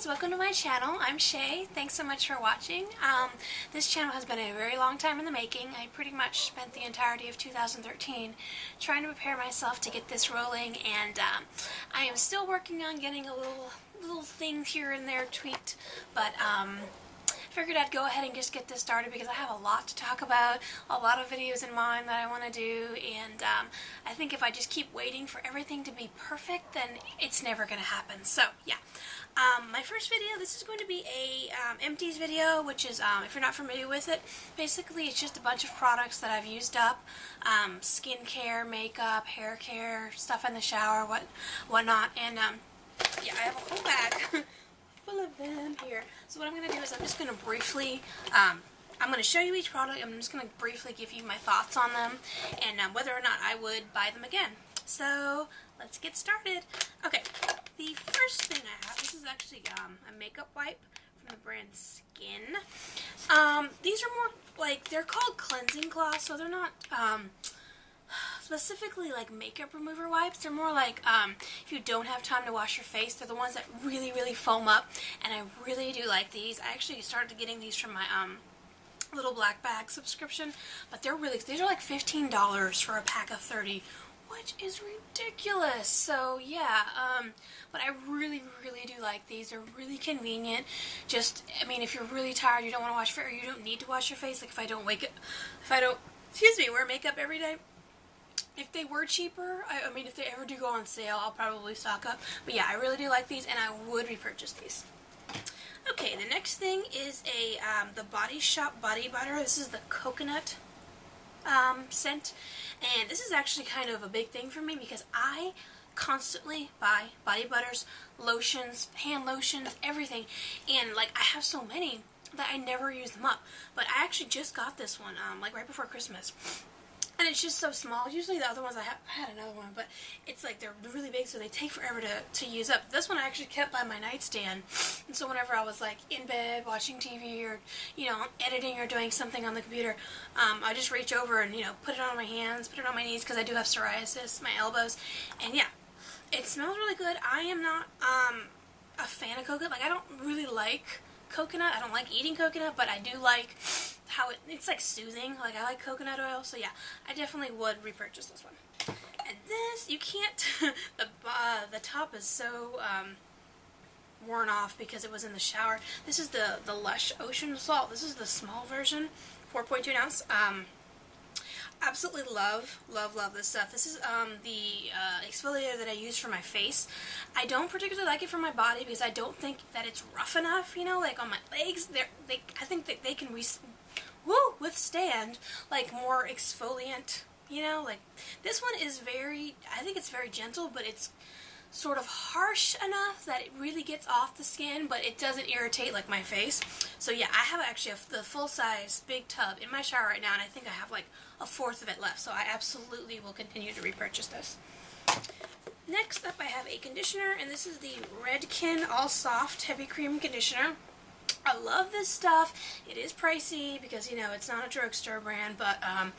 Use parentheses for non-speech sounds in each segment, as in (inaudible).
guys, welcome to my channel. I'm Shay. Thanks so much for watching. Um, this channel has been a very long time in the making. I pretty much spent the entirety of 2013 trying to prepare myself to get this rolling and um, I am still working on getting a little little thing here and there tweaked, but um, figured I'd go ahead and just get this started because I have a lot to talk about, a lot of videos in mind that I want to do, and um, I think if I just keep waiting for everything to be perfect, then it's never going to happen. So, yeah. Um, my first video, this is going to be a um, empties video, which is, um, if you're not familiar with it, basically it's just a bunch of products that I've used up, um, skincare, makeup, hair care, stuff in the shower, what whatnot, and um, yeah, I have a whole bag (laughs) full of them here. So what I'm going to do is I'm just going to briefly, um, I'm going to show you each product. I'm just going to briefly give you my thoughts on them and um, whether or not I would buy them again. So let's get started. Okay, the first thing I have, this is actually um, a makeup wipe from the brand Skin. Um, these are more like, they're called cleansing cloths, so they're not um, (gasps) specifically like makeup remover wipes. They're more like um, if you don't have time to wash your face, they're the ones that really, really foam up, and I really do like these. I actually started getting these from my um, little black bag subscription, but they're really, these are like $15 for a pack of 30 which is ridiculous. So yeah, um, but I really, really do like these. They're really convenient. Just, I mean, if you're really tired, you don't want to wash your face, or you don't need to wash your face. Like if I don't wake up, if I don't, excuse me, wear makeup every day, if they were cheaper, I, I, mean, if they ever do go on sale, I'll probably stock up. But yeah, I really do like these, and I would repurchase these. Okay, the next thing is a um, the Body Shop Body Butter. This is the coconut um, scent, and this is actually kind of a big thing for me because I constantly buy body butters, lotions, hand lotions, everything, and like I have so many that I never use them up. But I actually just got this one, um, like right before Christmas, and it's just so small. Usually the other ones I, I had another one, but it's like they're really big, so they take forever to, to use up. This one I actually kept by my nightstand, and so whenever I was like in bed watching TV or you know editing or doing something on the computer, um, I just reach over and you know put it on my hands, put it on my knees because I do have psoriasis, my elbows, and yeah, it smells really good. I am not um, a fan of coconut. Like I don't really like coconut. I don't like eating coconut, but I do like how it, it's like soothing. Like I like coconut oil, so yeah, I definitely would repurchase this one. And this, you can't, (laughs) the, uh, the top is so um, worn off because it was in the shower. This is the, the Lush Ocean Salt. This is the small version, 4.2 ounce. Um, absolutely love, love, love this stuff. This is um, the uh, exfoliator that I use for my face. I don't particularly like it for my body because I don't think that it's rough enough, you know, like on my legs. They're, they, I think that they can woo, withstand like more exfoliant, you know, like this one is very, I think it's very gentle, but it's sort of harsh enough that it really gets off the skin, but it doesn't irritate like my face. So yeah, I have actually a, the full-size big tub in my shower right now, and I think I have like a fourth of it left, so I absolutely will continue to repurchase this. Next up I have a conditioner, and this is the Redken All Soft Heavy Cream Conditioner. I love this stuff. It is pricey because, you know, it's not a drugstore brand, but um,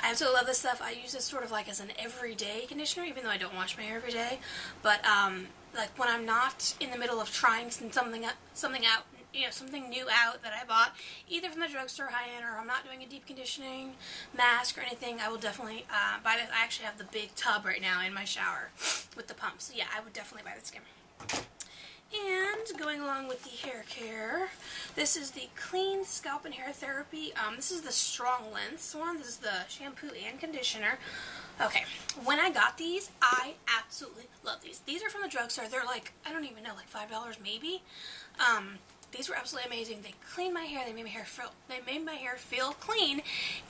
I absolutely love this stuff. I use this sort of like as an everyday conditioner, even though I don't wash my hair every day. But, um, like, when I'm not in the middle of trying something, something out, you know, something new out that I bought, either from the drugstore high-end or I'm not doing a deep conditioning mask or anything, I will definitely uh, buy this. I actually have the big tub right now in my shower with the pump. So, yeah, I would definitely buy this again. And going along with the hair care, this is the Clear Scalp and Hair Therapy. Um, this is the Strong Lengths one. This is the shampoo and conditioner. Okay, when I got these, I absolutely love these. These are from the drugstore. They're like, I don't even know, like $5 maybe. Um, these were absolutely amazing. They cleaned my hair. They made my hair feel. They made my hair feel clean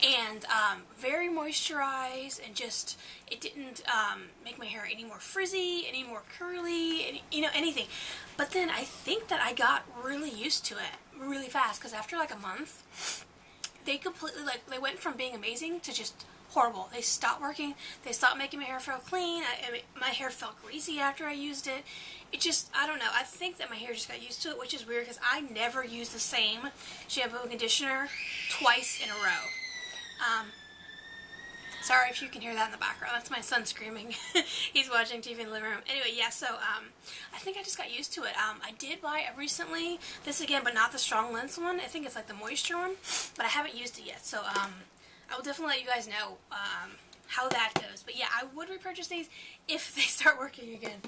and um, very moisturized, and just it didn't um, make my hair any more frizzy, any more curly, any, you know, anything. But then I think that I got really used to it really fast because after like a month, they completely like they went from being amazing to just horrible. They stopped working. They stopped making my hair feel clean. I, I mean, my hair felt greasy after I used it. It just, I don't know. I think that my hair just got used to it, which is weird because I never use the same shampoo and conditioner twice in a row. Um, Sorry if you can hear that in the background. That's my son screaming. (laughs) He's watching TV in the living room. Anyway, yeah, so um, I think I just got used to it. Um, I did buy recently this again, but not the Strong Lengths one. I think it's like the moisture one, but I haven't used it yet. So um, I will definitely let you guys know um, how that goes. But yeah, I would repurchase these if (laughs) they start working again.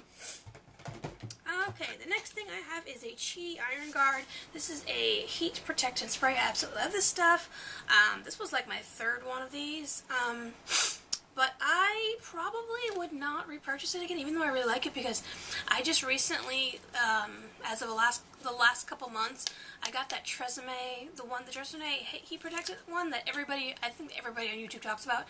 Okay, the next thing I have is a Chi Iron Guard. This is a heat protectant spray. I absolutely love this stuff. Um, this was like my third one of these. Um, but I probably would not repurchase it again, even though I really like it because I just recently, um, as of the last the last couple months, I got that Tresemme, the one the Tresemme heat protectant one that everybody, I think everybody on YouTube talks about,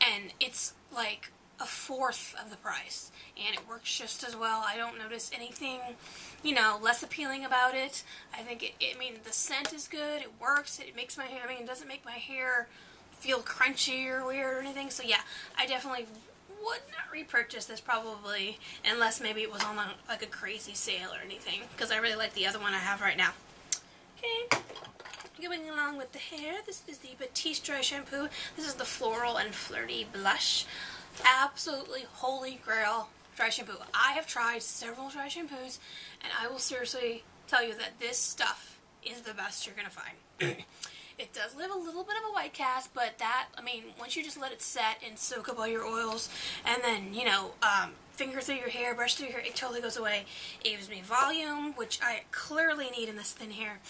and it's like a fourth of the price and it works just as well. I don't notice anything, you know, less appealing about it. I think it, it I mean, the scent is good, it works, it makes my hair, I mean, it doesn't make my hair feel crunchy or weird or anything. So yeah, I definitely would not repurchase this probably unless maybe it was on like a crazy sale or anything because I really like the other one I have right now. Okay. Going along with the hair, this is the Batiste Dry Shampoo. This is the Floral and Flirty Blush absolutely holy grail dry shampoo. I have tried several dry shampoos, and I will seriously tell you that this stuff is the best you're going to find. (clears throat) it does leave a little bit of a white cast, but that, I mean, once you just let it set and soak up all your oils, and then, you know, um, finger through your hair, brush through your hair, it totally goes away. It gives me volume, which I clearly need in this thin hair.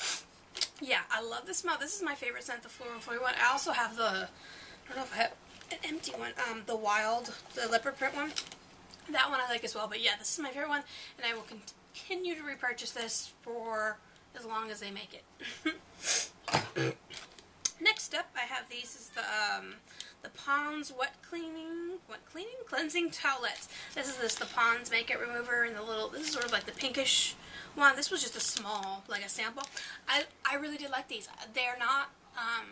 Yeah, I love the smell. This is my favorite scent, the Floral Flirty one. I also have the, I don't know if I have, an empty one, um, the wild, the leopard print one. That one I like as well, but yeah, this is my favorite one, and I will continue to repurchase this for as long as they make it. (laughs) Next up, I have these is the um, the Pond's wet cleaning, wet cleaning, cleansing towelettes. This is this the Pond's makeup remover, and the little. This is sort of like the pinkish one. This was just a small, like a sample. I I really did like these. They're not. Um,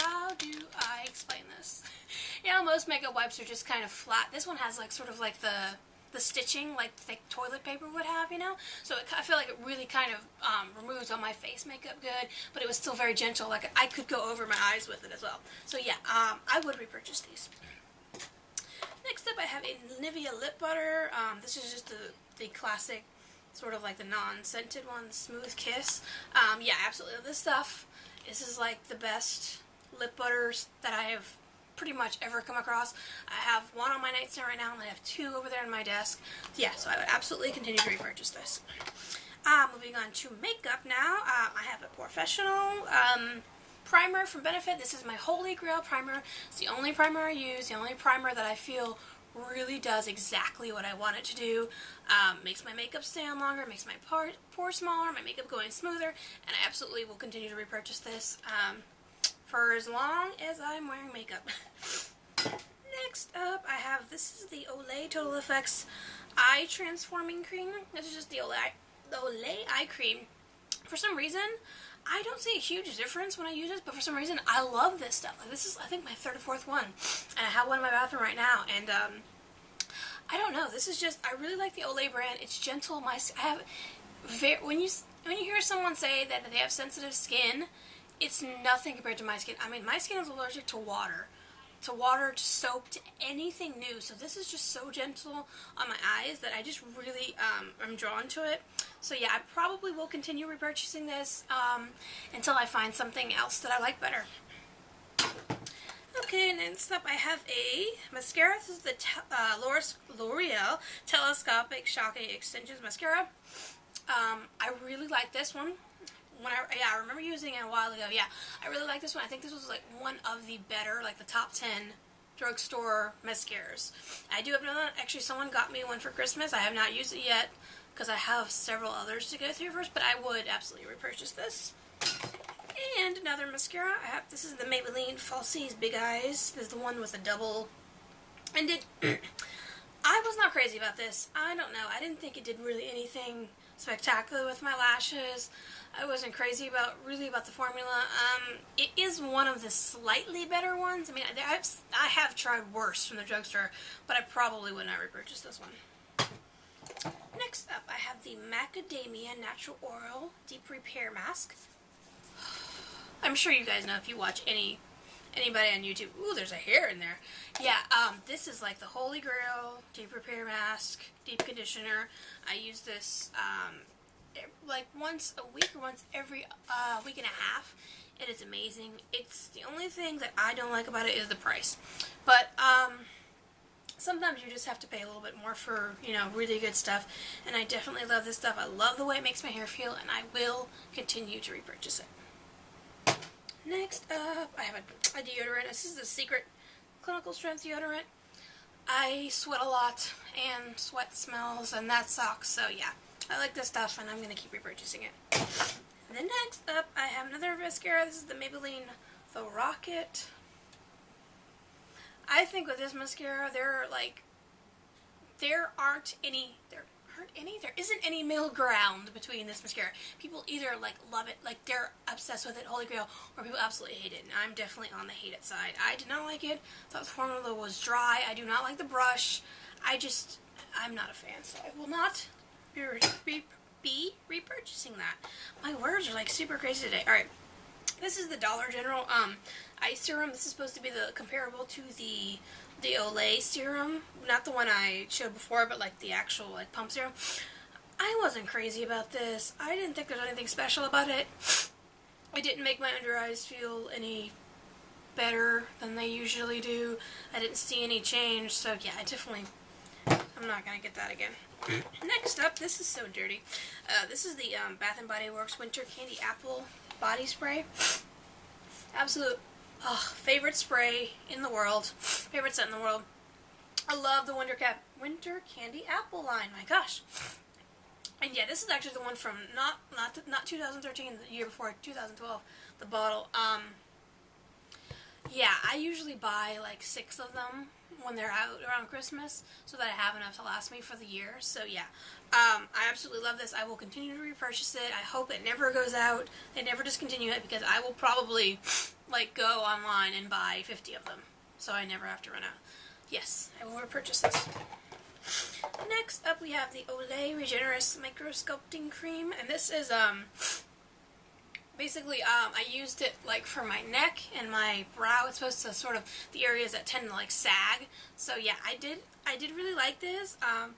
how do I explain this? (laughs) You know, most makeup wipes are just kind of flat. This one has like sort of like the the stitching like thick toilet paper would have, you know? So it, I feel like it really kind of um, removes all my face makeup good, but it was still very gentle. Like I could go over my eyes with it as well. So yeah, um, I would repurchase these. Next up I have a Nivea lip butter. Um, this is just the, the classic, sort of like the non-scented one, Smooth Kiss. Um, yeah, absolutely. This stuff, this is like the best lip butters that I have pretty much ever come across. I have one on my nightstand right now, and I have two over there on my desk. Yeah, so I would absolutely continue to repurchase this. Uh, moving on to makeup now. Uh, I have a POREfessional um, primer from Benefit. This is my Holy Grail primer. It's the only primer I use, the only primer that I feel really does exactly what I want it to do. Um, makes my makeup stay on longer, makes my pores smaller, my makeup going smoother, and I absolutely will continue to repurchase this. Um, for as long as I'm wearing makeup. (laughs) Next up, I have, this is the Olay Total Effects Eye Transforming Cream. This is just the Olay, the Olay Eye Cream. For some reason, I don't see a huge difference when I use this, but for some reason, I love this stuff. Like, this is, I think, my third or fourth one. And I have one in my bathroom right now, and, um, I don't know. This is just, I really like the Olay brand. It's gentle. My, I have, very, when you, when you hear someone say that they have sensitive skin, it's nothing compared to my skin. I mean, my skin is allergic to water. To water, to soap, to anything new. So this is just so gentle on my eyes that I just really um, am drawn to it. So yeah, I probably will continue repurchasing this um, until I find something else that I like better. Okay, next up I have a mascara. This is the uh, L'Oreal Telescopic Shocking Extensions Mascara. Um, I really like this one when I yeah I remember using it a while ago. Yeah, I really like this one. I think this was like one of the better, like the top ten drugstore mascaras. I do have another. Actually, someone got me one for Christmas. I have not used it yet because I have several others to go through first. But I would absolutely repurchase this. And another mascara. I have this is the Maybelline Falsies Big Eyes. This is the one with the double ended. (clears throat) I was not crazy about this. I don't know. I didn't think it did really anything spectacular with my lashes. I wasn't crazy about really about the formula. Um, it is one of the slightly better ones. I mean, I've, I have tried worse from the drugstore, but I probably would not repurchase this one. Next up, I have the Macadamia Natural Oil Deep Repair Mask. (sighs) I'm sure you guys know if you watch any anybody on YouTube, ooh, there's a hair in there. Yeah, um, this is like the Holy Grail Deep Repair Mask, Deep Conditioner. I use this um, like once a week or once every uh, week and a half. It is amazing. It's the only thing that I don't like about it is the price. But um, sometimes you just have to pay a little bit more for, you know, really good stuff. And I definitely love this stuff. I love the way it makes my hair feel, and I will continue to repurchase it. Next up, I have a, (tsk) a deodorant. This is the Secret Clinical Strength Deodorant. I sweat a lot, and sweat smells, and that sucks. So yeah, I like this stuff, and I'm going to keep repurchasing it. And then next up, I have another mascara. This is the Maybelline The Rocket. I think with this mascara, there are like, there aren't any, there aren't any, there isn't any middle ground between this mascara. People either like love it, like they're obsessed with it, holy grail, or people absolutely hate it. And I'm definitely on the hate it side. I did not like it. Thought the formula was dry. I do not like the brush. I just, I'm not a fan, so I will not be, be, be repurchasing that. My words are like super crazy today. Alright, this is the Dollar General um, eye serum. This is supposed to be the comparable to the the Olay serum, not the one I showed before, but like the actual like pump serum. I wasn't crazy about this. I didn't think there was anything special about it. It didn't make my under eyes feel any better than they usually do. I didn't see any change, so yeah, I definitely, I'm not going to get that again. (clears throat) Next up, this is so dirty. Uh, this is the um, Bath & Body Works Winter Candy Apple Body Spray. Absolute oh, favorite spray in the world. Favorite scent in the world. I love the Winter Cap Winter Candy Apple line. My gosh. And yeah, this is actually the one from not not not 2013, the year before 2012. The bottle. Um. Yeah, I usually buy like six of them when they're out around Christmas so that I have enough to last me for the year. So yeah, um, I absolutely love this. I will continue to repurchase it. I hope it never goes out. They never discontinue it because I will probably like go online and buy 50 of them so I never have to run out. Yes, I will repurchase this. Next up we have the Olay Regenerist Micro Sculpting Cream and this is um basically, um, I used it like for my neck and my brow. It's supposed to sort of the areas that tend to like sag. So yeah, I did. I did really like this. Um,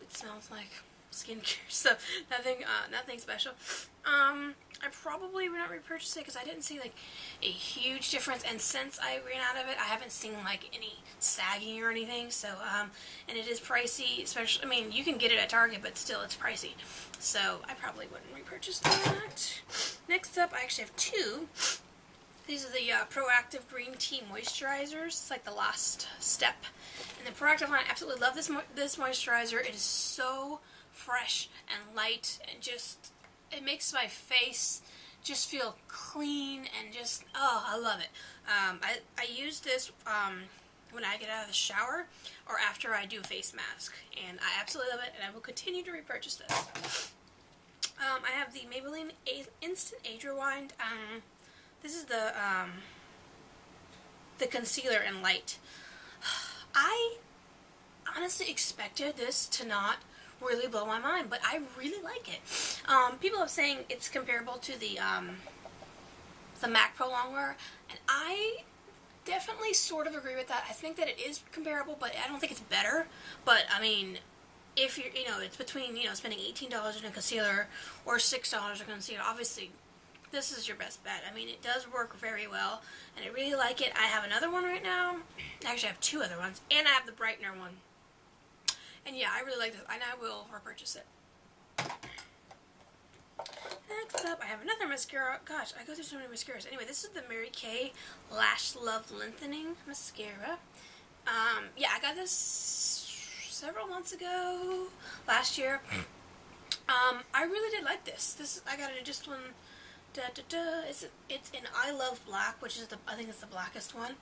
it smells like skincare, (laughs) so nothing, uh, nothing special. Um, I probably would not repurchase it because I didn't see like a huge difference. And since I ran out of it, I haven't seen like any sagging or anything. So, um, and it is pricey, especially. I mean, you can get it at Target, but still, it's pricey. So I probably wouldn't repurchase that. Next up, I actually have two. These are the uh, Proactiv Green Tea Moisturizers. It's like the last step. And the Proactiv line, I absolutely love this mo this moisturizer. It is so fresh and light and just it makes my face just feel clean and just oh I love it. Um, I I use this um, when I get out of the shower or after I do a face mask, and I absolutely love it, and I will continue to repurchase this. Um, I have the Maybelline a Instant Age Rewind. Um, this is the um, the concealer in light. (sighs) I honestly expected this to not really blow my mind, but I really like it. Um, people are saying it's comparable to the um, the MAC Pro Longwear, and I definitely sort of agree with that. I think that it is comparable, but I don't think it's better. But I mean, if you're, you know, it's between you know spending eighteen dollars on a concealer or six dollars on a concealer. Obviously, this is your best bet. I mean, it does work very well, and I really like it. I have another one right now. I actually, I have two other ones, and I have the brightener one. And yeah, I really like this, and I will repurchase it. Next up, I have another mascara. Gosh, I go through so many mascaras. Anyway, this is the Mary Kay Lash Love Lengthening Mascara. Um, yeah, I got this several months ago, last year. Um, I really did like this. This I got it just one. Da, da, da. It's it's in I Love Black, which is the I think it's the blackest one.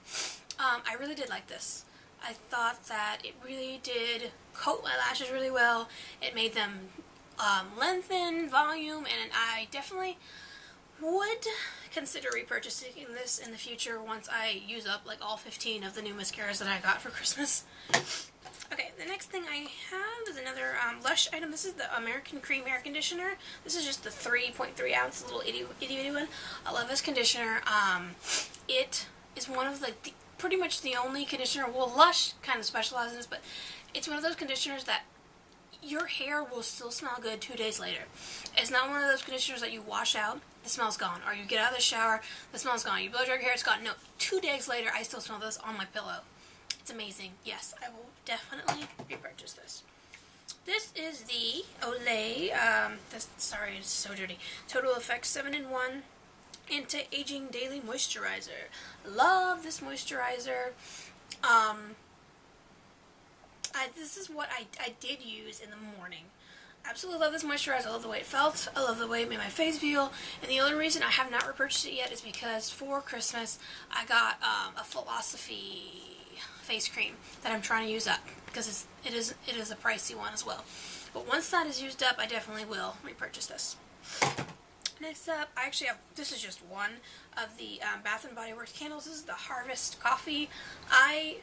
Um, I really did like this. I thought that it really did coat my lashes really well. It made them um, lengthen, volume, and I definitely would consider repurchasing this in the future once I use up like all 15 of the new mascaras that I got for Christmas. Okay, the next thing I have is another um, Lush item. This is the American Cream Hair Conditioner. This is just the 3.3 ounce little itty, itty bitty one. I love this conditioner. Um, it is one of the, the pretty much the only conditioner. Well, Lush kind of specializes in this, but it's one of those conditioners that your hair will still smell good two days later. It's not one of those conditioners that you wash out, the smell's gone, or you get out of the shower, the smell's gone. You blow dry your hair, it's gone. No, two days later, I still smell this on my pillow. It's amazing. Yes, I will definitely repurchase this. This is the Olay, um, this, sorry, it's so dirty, Total Effects 7-in-1 Anti-Aging Daily Moisturizer. Love this moisturizer. Um, I, this is what I, I did use in the morning. Absolutely love this moisturizer. I love the way it felt. I love the way it made my face feel. And the only reason I have not repurchased it yet is because for Christmas I got um, a Philosophy face cream that I'm trying to use up because it's, it is it is a pricey one as well. But once that is used up, I definitely will repurchase this. Next up, I actually have, this is just one of the um, Bath & Body Works candles. This is the Harvest Coffee. I,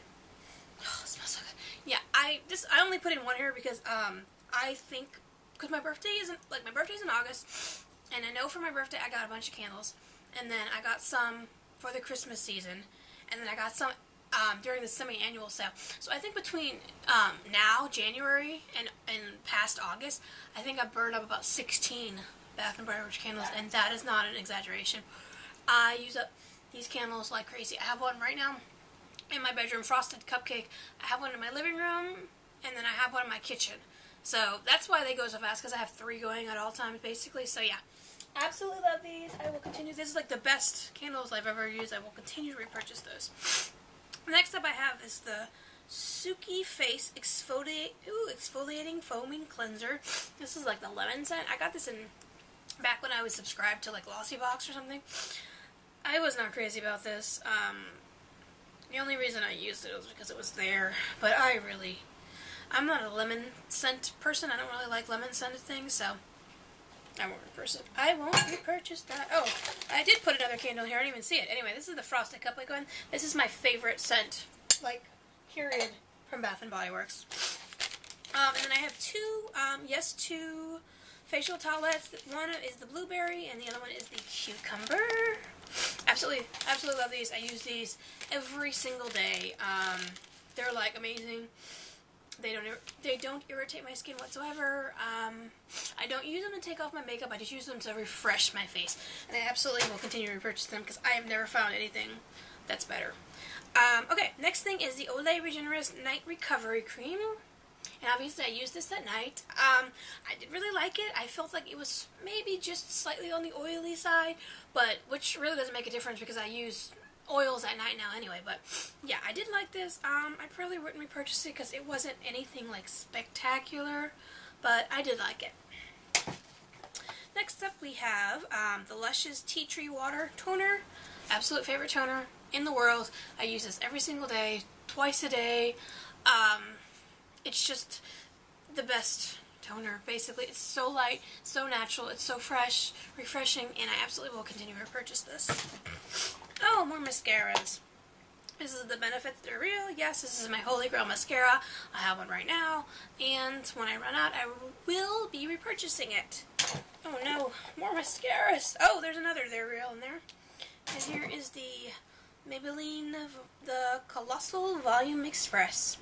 oh, smells so good. Yeah, I, this, I only put in one here because um, I think, because my birthday isn't, like my birthday's in August, and I know for my birthday I got a bunch of candles, and then I got some for the Christmas season, and then I got some um, during the semi-annual sale. So I think between um, now, January, and, and past August, I think I burned up about 16 Bath & Body Works candles, and that is not an exaggeration. I use up these candles like crazy. I have one right now in my bedroom, frosted cupcake. I have one in my living room, and then I have one in my kitchen. So that's why they go so fast, because I have three going at all times, basically. So yeah, absolutely love these. I will continue. This is like the best candles I've ever used. I will continue to repurchase those. Next up I have is the Suki Face Exfoliate, ooh, Exfoliating Foaming Cleanser. This is like the lemon scent. I got this in back when I was subscribed to like Glossy Box or something. I was not crazy about this. Um, the only reason I used it was because it was there, but I really, I'm not a lemon scent person. I don't really like lemon scented things, so I won't repurchase it. I won't repurchase that. Oh, I did put another candle here. I didn't even see it. Anyway, this is the Frosted Cupcake one. This is my favorite scent, like, period, from Bath & Body Works. Um, and then I have two, um, yes, two facial towelettes. One is the blueberry, and the other one is the cucumber. Absolutely, absolutely love these. I use these every single day. Um, they're, like, amazing. They don't they don't irritate my skin whatsoever. Um, I don't use them to take off my makeup. I just use them to refresh my face. And I absolutely will continue to repurchase them because I have never found anything that's better. Um, okay, next thing is the Olay Regenerist Night Recovery Cream. And obviously I used this at night. Um, I did really like it. I felt like it was maybe just slightly on the oily side, but which really doesn't make a difference because I use oils at night now anyway, but yeah, I did like this. Um, I probably wouldn't repurchase it because it wasn't anything like spectacular, but I did like it. Next up we have um, the Lush's Tea Tree Water Toner. Absolute favorite toner in the world. I use this every single day, twice a day. Um, it's just the best toner, basically. It's so light, so natural, it's so fresh, refreshing, and I absolutely will continue to purchase this. Oh, more mascaras. This is the Benefits They're Real. Yes, this is my Holy Grail mascara. I have one right now. And when I run out, I will be repurchasing it. Oh no, more mascaras. Oh, there's another They're Real in there. And here is the Maybelline, the Colossal Volume Express.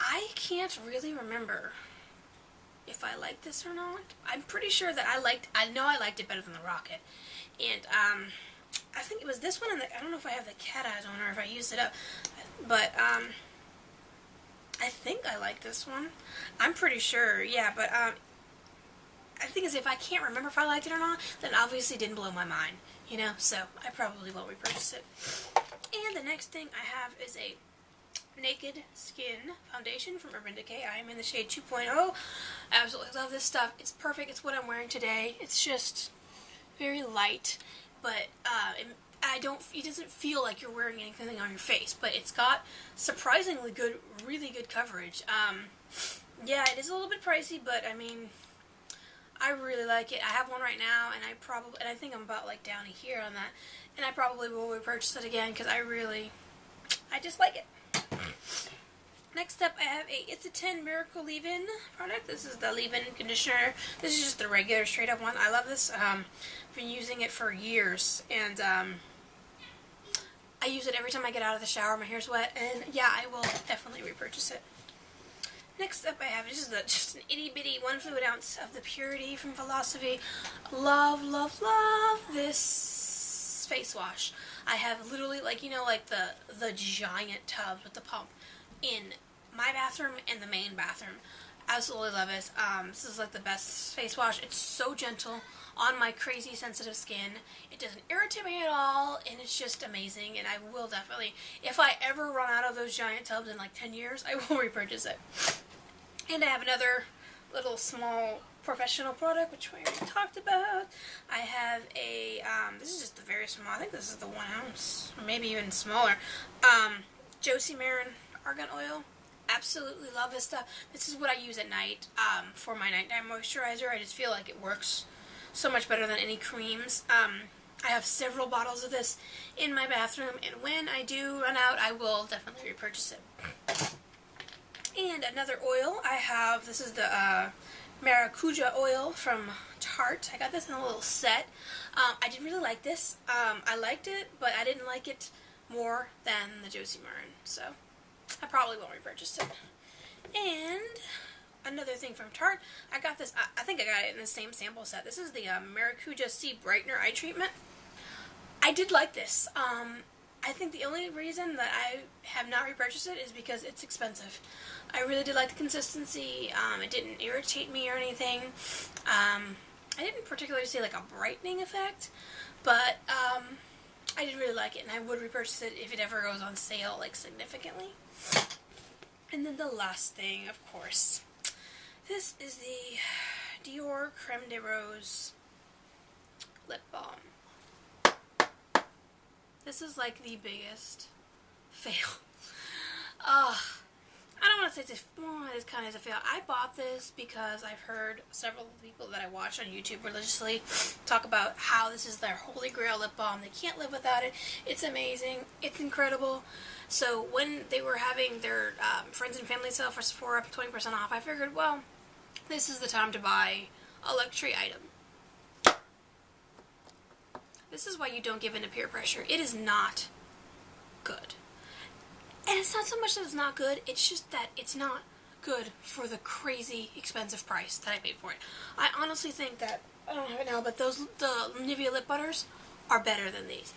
I can't really remember if I liked this or not. I'm pretty sure that I liked, I know I liked it better than the Rocket. And, um, I think it was this one, and I don't know if I have the cat eyes on or if I used it up, but um, I think I like this one. I'm pretty sure, yeah, but um, I think as if I can't remember if I liked it or not, then obviously didn't blow my mind, you know, so I probably won't repurchase it. And the next thing I have is a Naked Skin Foundation from Urban Decay. I am in the shade 2.0. I absolutely love this stuff. It's perfect. It's what I'm wearing today. It's just very light but uh, it, I don't. It doesn't feel like you're wearing anything on your face, but it's got surprisingly good, really good coverage. Um, yeah, it is a little bit pricey, but I mean, I really like it. I have one right now, and I probably, and I think I'm about like down here on that, and I probably will repurchase it again because I really, I just like it. Next up, I have a It's a 10 Miracle Leave-In product. This is the leave-in conditioner. This is just the regular straight-up one. I love this. Um, I've been using it for years, and um, I use it every time I get out of the shower. My hair's wet, and yeah, I will definitely repurchase it. Next up I have this is the, just an itty bitty one fluid ounce of the Purity from Philosophy. Love, love, love this face wash. I have literally like you know like the the giant tubs with the pump in my bathroom and the main bathroom. Absolutely love it. Um, this is like the best face wash. It's so gentle on my crazy sensitive skin. It doesn't irritate me at all, and it's just amazing. And I will definitely, if I ever run out of those giant tubs in like 10 years, I will (laughs) repurchase it. And I have another little small POREfessional product, which we already talked about. I have a, um, this is just a very small, I think this is the one ounce, or maybe even smaller, um, Josie Maran Argan Oil. Absolutely love this stuff. This is what I use at night um, for my nighttime moisturizer. I just feel like it works so much better than any creams. Um, I have several bottles of this in my bathroom, and when I do run out, I will definitely repurchase it. And another oil I have, this is the uh, Maracuja oil from Tarte. I got this in a little set. Um, I did really like this. Um, I liked it, but I didn't like it more than the Josie Maran, so I probably won't repurchase it. And another thing from Tarte, I got this, I, I think I got it in the same sample set. This is the uh, Maracuja C Brightener Eye Treatment. I did like this. Um, I think the only reason that I have not repurchased it is because it's expensive. I really did like the consistency. Um, it didn't irritate me or anything. Um, I didn't particularly see like a brightening effect, but um, I did really like it, and I would repurchase it if it ever goes on sale, like significantly. And then the last thing, of course, this is the Dior Creme de Rose lip balm. This is like the biggest (laughs) fail. Ugh. I don't want to say well, it's kind of a fail. I bought this because I've heard several people that I watch on YouTube religiously talk about how this is their holy grail lip balm. They can't live without it. It's amazing. It's incredible. So when they were having their um, friends and family sale for Sephora 20% off, I figured, well, this is the time to buy a luxury item. This is why you don't give in to peer pressure. It is not good. And it's not so much that it's not good, it's just that it's not good for the crazy expensive price that I paid for it. I honestly think that, I don't have it now, but those, the Nivea lip butters are better than these.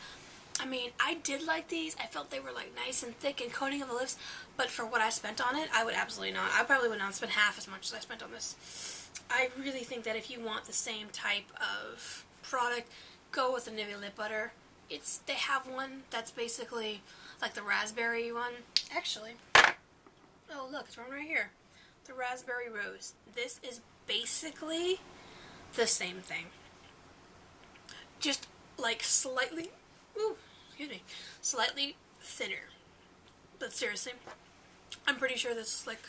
I mean, I did like these. I felt they were like nice and thick and coating of the lips, but for what I spent on it, I would absolutely not. I probably would not spend half as much as I spent on this. I really think that if you want the same type of product, go with the Nivea lip butter. It's they have one that's basically like the raspberry one. Actually, oh look, it's one right here. The raspberry rose. This is basically the same thing. Just like slightly, ooh, excuse me, slightly thinner. But seriously, I'm pretty sure this is like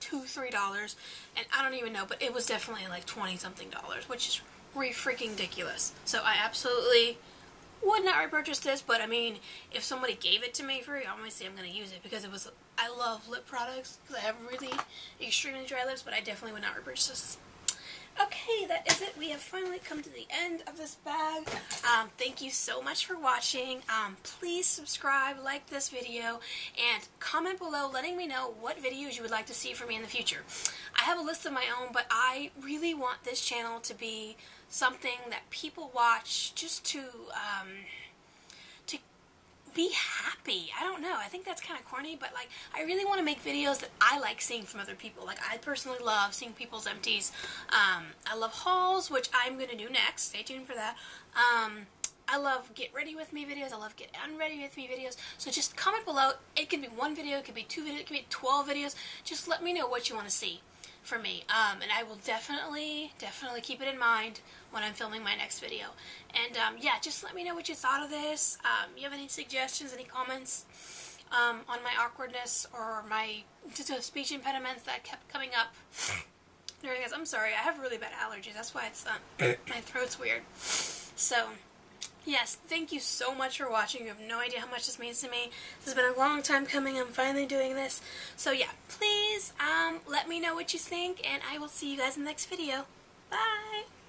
two, three dollars, and I don't even know, but it was definitely like twenty something dollars, which is re freaking ridiculous. So I absolutely would not repurchase this, but I mean, if somebody gave it to me free, obviously I'm going to use it because it was. I love lip products because I have really extremely dry lips, but I definitely would not repurchase this. Okay, that is it. We have finally come to the end of this bag. Um, thank you so much for watching. Um, please subscribe, like this video, and comment below letting me know what videos you would like to see from me in the future. I have a list of my own, but I really want this channel to be something that people watch just to um, to be happy. I don't know. I think that's kind of corny, but like I really want to make videos that I like seeing from other people. Like I personally love seeing people's empties. Um, I love hauls, which I'm gonna do next. Stay tuned for that. Um, I love get ready with me videos. I love get unready with me videos. So just comment below. It can be one video, it could be two videos, it could be 12 videos. Just let me know what you want to see for me. Um, and I will definitely, definitely keep it in mind when I'm filming my next video. And um, yeah, just let me know what you thought of this. Um, you have any suggestions, any comments um, on my awkwardness or my speech impediments that kept coming up during this. I'm sorry, I have really bad allergies. That's why it's um, (clears throat) my throat's weird. So yes, thank you so much for watching. You have no idea how much this means to me. This has been a long time coming. I'm finally doing this. So yeah, please um, let me know what you think, and I will see you guys in the next video. Bye!